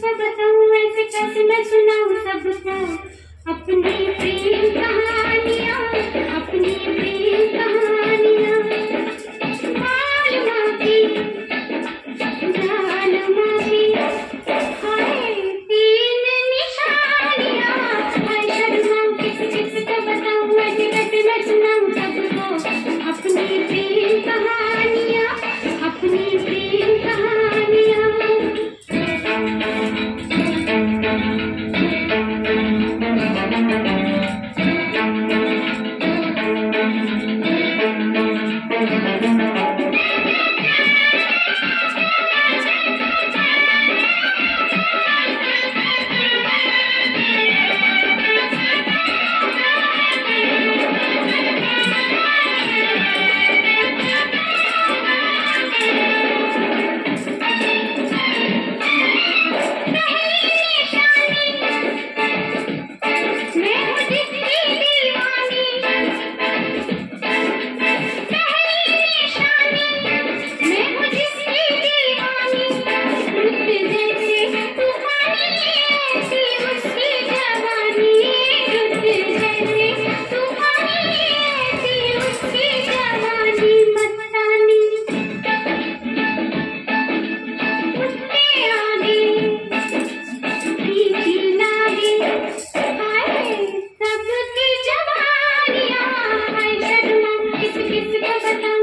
सब बताऊँ ऐसे कैसे मैं सुनाऊं सबको अपनी Gracias.